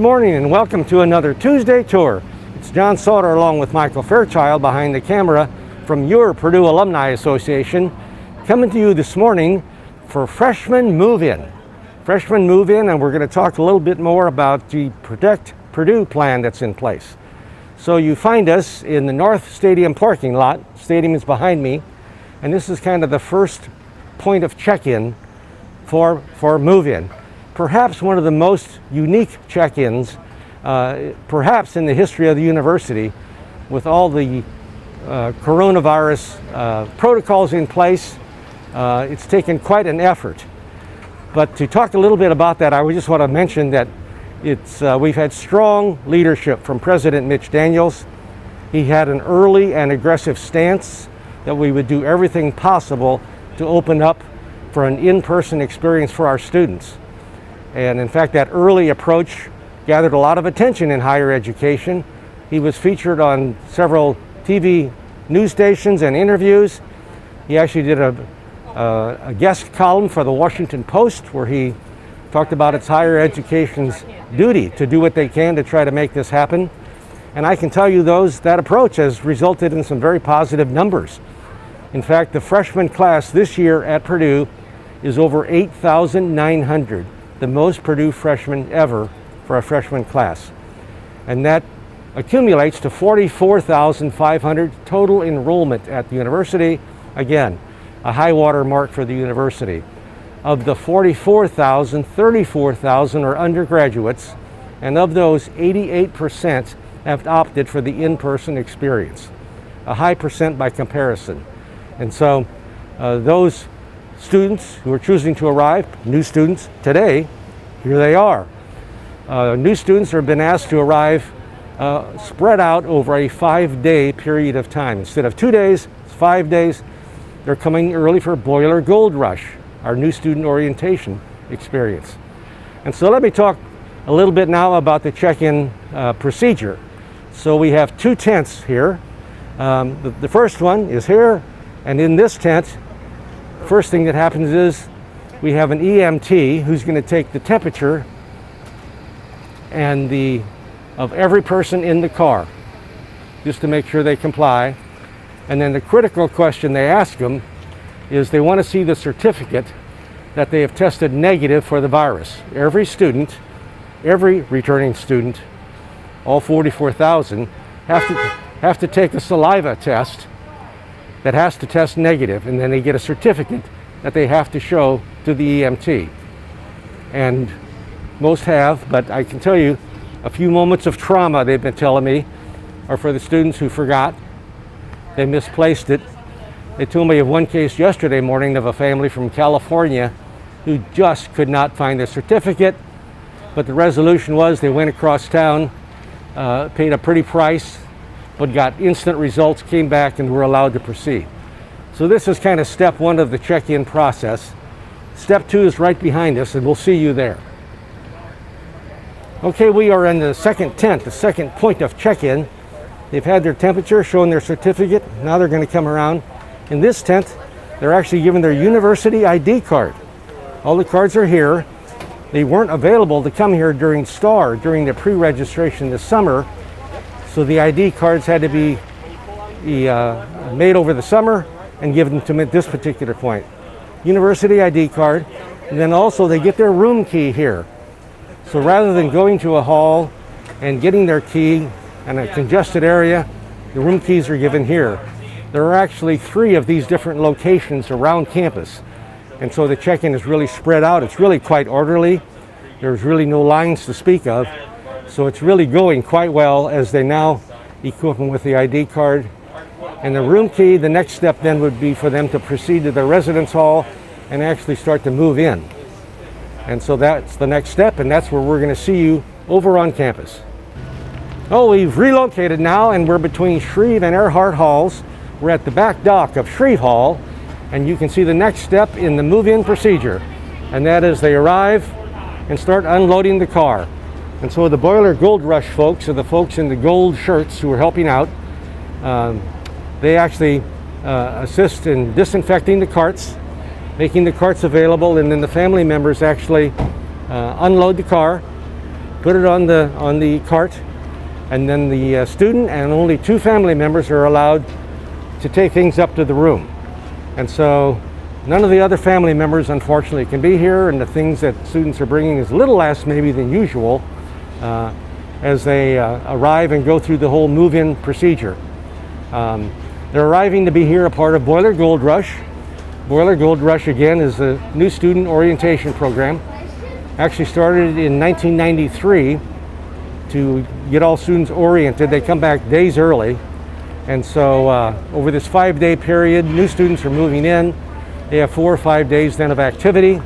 Good morning and welcome to another Tuesday tour. It's John Sauter along with Michael Fairchild behind the camera from your Purdue Alumni Association coming to you this morning for Freshman Move-In. Freshman Move-In and we're going to talk a little bit more about the Protect Purdue plan that's in place. So you find us in the North Stadium parking lot. Stadium is behind me and this is kind of the first point of check-in for, for move-in perhaps one of the most unique check-ins, uh, perhaps in the history of the university, with all the uh, coronavirus uh, protocols in place. Uh, it's taken quite an effort. But to talk a little bit about that, I just want to mention that it's, uh, we've had strong leadership from President Mitch Daniels. He had an early and aggressive stance that we would do everything possible to open up for an in-person experience for our students. And in fact, that early approach gathered a lot of attention in higher education. He was featured on several TV news stations and interviews. He actually did a, a, guest column for the Washington Post where he talked about its higher education's duty to do what they can to try to make this happen. And I can tell you those that approach has resulted in some very positive numbers. In fact, the freshman class this year at Purdue is over 8,900 the most Purdue freshmen ever for a freshman class. And that accumulates to 44,500 total enrollment at the university. Again, a high water mark for the university. Of the 44,000, 34,000 are undergraduates, and of those, 88% have opted for the in-person experience, a high percent by comparison. And so uh, those students who are choosing to arrive, new students today, here they are. Uh, new students have been asked to arrive uh, spread out over a five day period of time. Instead of two days, it's five days. They're coming early for Boiler Gold Rush, our new student orientation experience. And so let me talk a little bit now about the check-in uh, procedure. So we have two tents here. Um, the, the first one is here, and in this tent, First thing that happens is we have an EMT who's going to take the temperature and the of every person in the car just to make sure they comply. And then the critical question they ask them is they want to see the certificate that they have tested negative for the virus. Every student, every returning student, all 44,000 have to have to take a saliva test that has to test negative, and then they get a certificate that they have to show to the EMT. And most have, but I can tell you a few moments of trauma they've been telling me are for the students who forgot. They misplaced it. They told me of one case yesterday morning of a family from California who just could not find their certificate. But the resolution was they went across town, uh, paid a pretty price, but got instant results, came back, and were allowed to proceed. So this is kind of step one of the check-in process. Step two is right behind us, and we'll see you there. Okay, we are in the second tent, the second point of check-in. They've had their temperature, shown their certificate. Now they're going to come around. In this tent, they're actually given their university ID card. All the cards are here. They weren't available to come here during STAR, during the pre-registration this summer, so the ID cards had to be uh, made over the summer and given to them at this particular point. University ID card, and then also they get their room key here. So rather than going to a hall and getting their key in a congested area, the room keys are given here. There are actually three of these different locations around campus. And so the check-in is really spread out. It's really quite orderly. There's really no lines to speak of. So it's really going quite well as they now equip them with the ID card. And the room key, the next step then would be for them to proceed to their residence hall and actually start to move in. And so that's the next step, and that's where we're going to see you over on campus. Oh, we've relocated now, and we're between Shreve and Earhart Halls. We're at the back dock of Shreve Hall, and you can see the next step in the move-in procedure, and that is they arrive and start unloading the car. And so the Boiler Gold Rush folks are the folks in the gold shirts who are helping out. Um, they actually uh, assist in disinfecting the carts, making the carts available, and then the family members actually uh, unload the car, put it on the, on the cart, and then the uh, student and only two family members are allowed to take things up to the room. And so none of the other family members, unfortunately, can be here, and the things that students are bringing is a little less maybe than usual as they uh, arrive and go through the whole move-in procedure. Um, they're arriving to be here a part of Boiler Gold Rush. Boiler Gold Rush, again, is a new student orientation program. Actually started in 1993 to get all students oriented. They come back days early. And so uh, over this five-day period, new students are moving in. They have four or five days then of activity.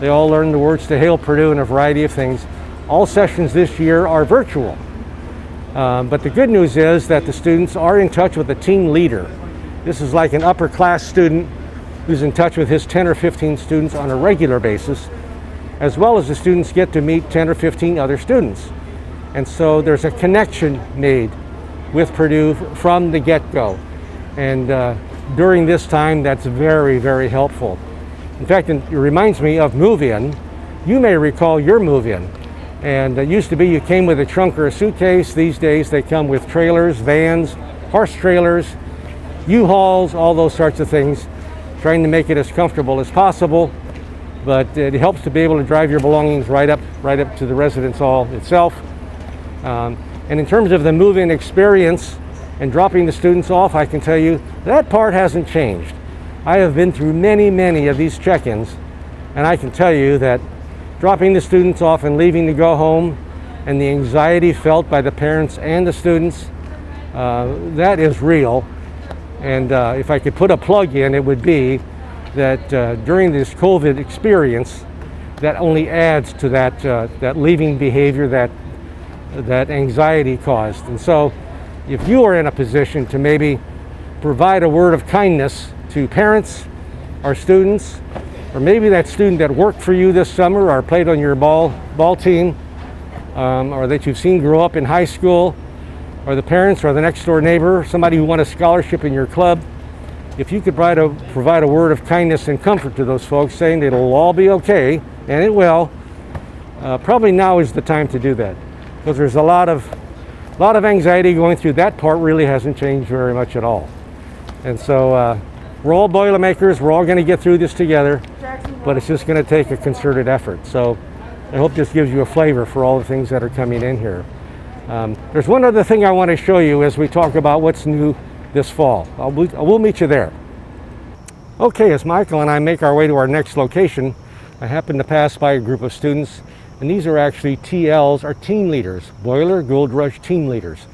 They all learn the words to Hail Purdue and a variety of things. All sessions this year are virtual. Um, but the good news is that the students are in touch with a team leader. This is like an upper class student who's in touch with his 10 or 15 students on a regular basis, as well as the students get to meet 10 or 15 other students. And so there's a connection made with Purdue from the get-go. And uh, during this time, that's very, very helpful. In fact, it reminds me of move-in. You may recall your move-in. And it used to be you came with a trunk or a suitcase. These days they come with trailers, vans, horse trailers, U-Hauls, all those sorts of things, trying to make it as comfortable as possible. But it helps to be able to drive your belongings right up, right up to the residence hall itself. Um, and in terms of the move-in experience and dropping the students off, I can tell you that part hasn't changed. I have been through many, many of these check-ins, and I can tell you that dropping the students off and leaving to go home and the anxiety felt by the parents and the students, uh, that is real. And uh, if I could put a plug in, it would be that uh, during this COVID experience, that only adds to that, uh, that leaving behavior that, that anxiety caused. And so if you are in a position to maybe provide a word of kindness to parents or students, or maybe that student that worked for you this summer or played on your ball, ball team, um, or that you've seen grow up in high school, or the parents or the next door neighbor, somebody who won a scholarship in your club, if you could provide a, provide a word of kindness and comfort to those folks saying it'll all be okay, and it will, uh, probably now is the time to do that. Because there's a lot of, lot of anxiety going through that part really hasn't changed very much at all. And so uh, we're all Boilermakers, we're all going to get through this together but it's just going to take a concerted effort. So I hope this gives you a flavor for all the things that are coming in here. Um, there's one other thing I want to show you as we talk about what's new this fall. I'll, we'll meet you there. Okay, as Michael and I make our way to our next location, I happen to pass by a group of students, and these are actually TLs, or team leaders, Boiler Gold Rush team leaders.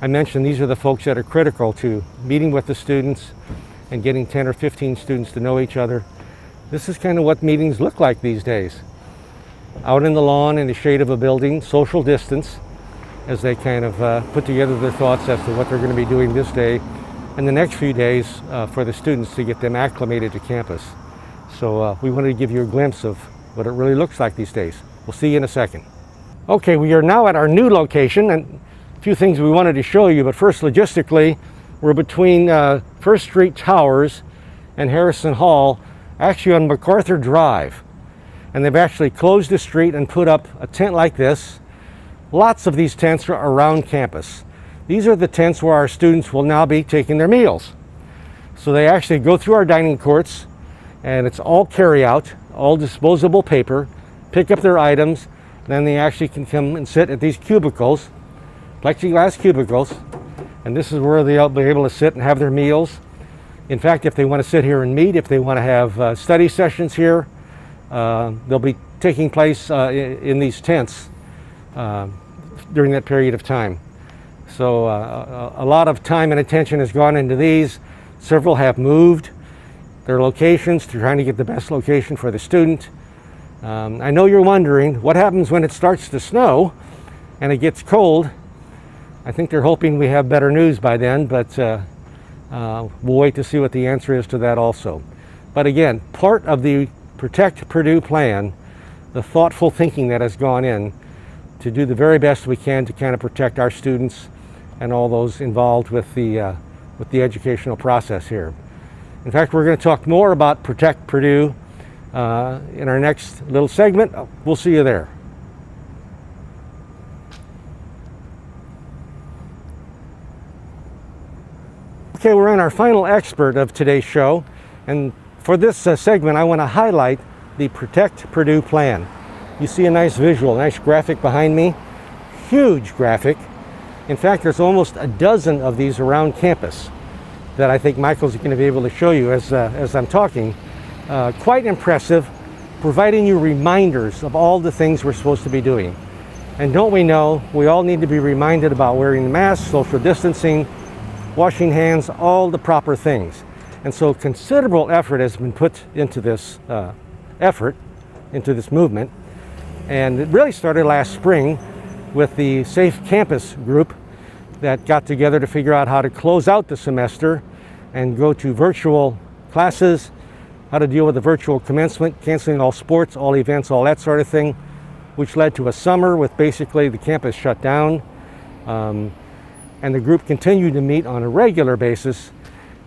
I mentioned these are the folks that are critical to meeting with the students and getting 10 or 15 students to know each other this is kind of what meetings look like these days. Out in the lawn in the shade of a building, social distance, as they kind of uh, put together their thoughts as to what they're going to be doing this day and the next few days uh, for the students to get them acclimated to campus. So uh, we wanted to give you a glimpse of what it really looks like these days. We'll see you in a second. Okay, we are now at our new location and a few things we wanted to show you, but first logistically, we're between uh, First Street Towers and Harrison Hall actually on MacArthur Drive. And they've actually closed the street and put up a tent like this. Lots of these tents are around campus. These are the tents where our students will now be taking their meals. So they actually go through our dining courts and it's all carry out, all disposable paper, pick up their items, then they actually can come and sit at these cubicles, plexiglass cubicles, and this is where they'll be able to sit and have their meals in fact, if they want to sit here and meet, if they want to have uh, study sessions here, uh, they'll be taking place uh, in, these tents uh, during that period of time. So uh, a lot of time and attention has gone into these. Several have moved their locations to trying to get the best location for the student. Um, I know you're wondering what happens when it starts to snow and it gets cold. I think they're hoping we have better news by then, but uh, uh, we'll wait to see what the answer is to that also. But again, part of the Protect Purdue plan, the thoughtful thinking that has gone in to do the very best we can to kind of protect our students and all those involved with the, uh, with the educational process here. In fact, we're going to talk more about Protect Purdue uh, in our next little segment. We'll see you there. Okay, we're on our final expert of today's show, and for this uh, segment, I want to highlight the Protect Purdue plan. You see a nice visual, nice graphic behind me, huge graphic. In fact, there's almost a dozen of these around campus that I think Michael's going to be able to show you as, uh, as I'm talking. Uh, quite impressive, providing you reminders of all the things we're supposed to be doing. And don't we know, we all need to be reminded about wearing the mask, social distancing, washing hands, all the proper things. And so considerable effort has been put into this uh, effort, into this movement. And it really started last spring with the Safe Campus group that got together to figure out how to close out the semester and go to virtual classes, how to deal with the virtual commencement, canceling all sports, all events, all that sort of thing, which led to a summer with basically the campus shut down. Um, and the group continued to meet on a regular basis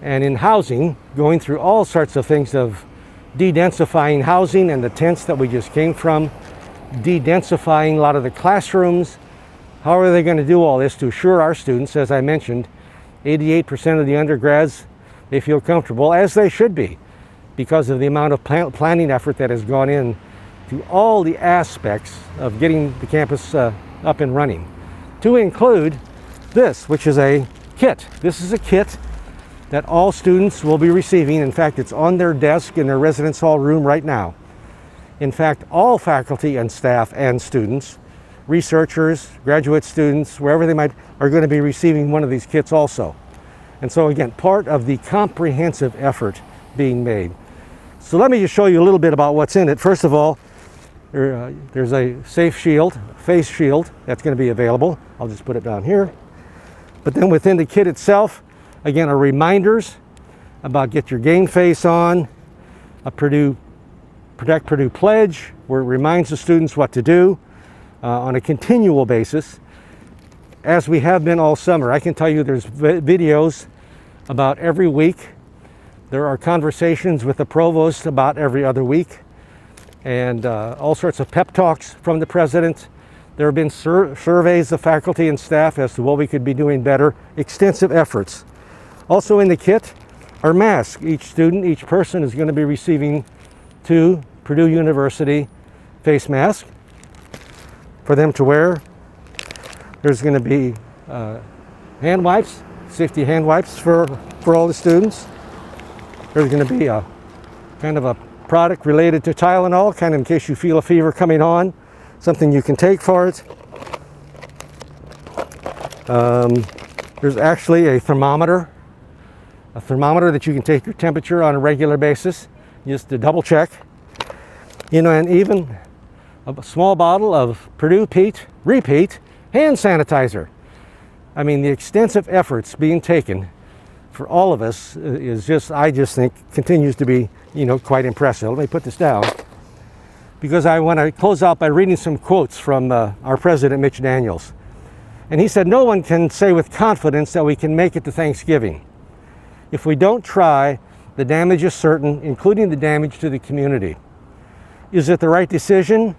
and in housing, going through all sorts of things of de-densifying housing and the tents that we just came from, de-densifying a lot of the classrooms. How are they going to do all this to assure our students, as I mentioned, 88% of the undergrads, they feel comfortable, as they should be, because of the amount of plan planning effort that has gone in to all the aspects of getting the campus uh, up and running, to include this, which is a kit. This is a kit that all students will be receiving. In fact, it's on their desk in their residence hall room right now. In fact, all faculty and staff and students, researchers, graduate students, wherever they might, are going to be receiving one of these kits also. And so again, part of the comprehensive effort being made. So let me just show you a little bit about what's in it. First of all, there, uh, there's a safe shield, face shield, that's going to be available. I'll just put it down here. But then within the kit itself, again, are reminders about get your game face on, a Purdue Protect Purdue pledge, where it reminds the students what to do uh, on a continual basis, as we have been all summer. I can tell you there's videos about every week. There are conversations with the provost about every other week, and uh, all sorts of pep talks from the president there have been sur surveys of faculty and staff as to what we could be doing better, extensive efforts. Also in the kit are masks. Each student, each person is going to be receiving two Purdue University face masks for them to wear. There's going to be uh, hand wipes, safety hand wipes for, for all the students. There's going to be a kind of a product related to Tylenol, kind of in case you feel a fever coming on something you can take for it. Um, there's actually a thermometer, a thermometer that you can take your temperature on a regular basis, just to double check. You know, and even a small bottle of Purdue Pete Repeat hand sanitizer. I mean, the extensive efforts being taken for all of us is just, I just think, continues to be, you know, quite impressive. Let me put this down because I want to close out by reading some quotes from uh, our president, Mitch Daniels. And he said, No one can say with confidence that we can make it to Thanksgiving. If we don't try, the damage is certain, including the damage to the community. Is it the right decision?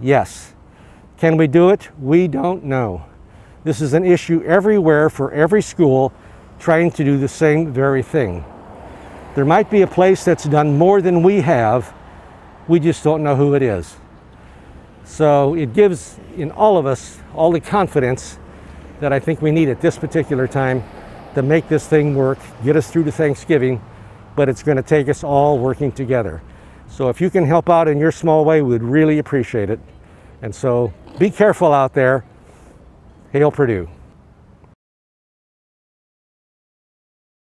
Yes. Can we do it? We don't know. This is an issue everywhere for every school trying to do the same very thing. There might be a place that's done more than we have, we just don't know who it is. So it gives in all of us all the confidence that I think we need at this particular time to make this thing work, get us through to Thanksgiving, but it's going to take us all working together. So if you can help out in your small way, we'd really appreciate it. And so be careful out there. Hail Purdue.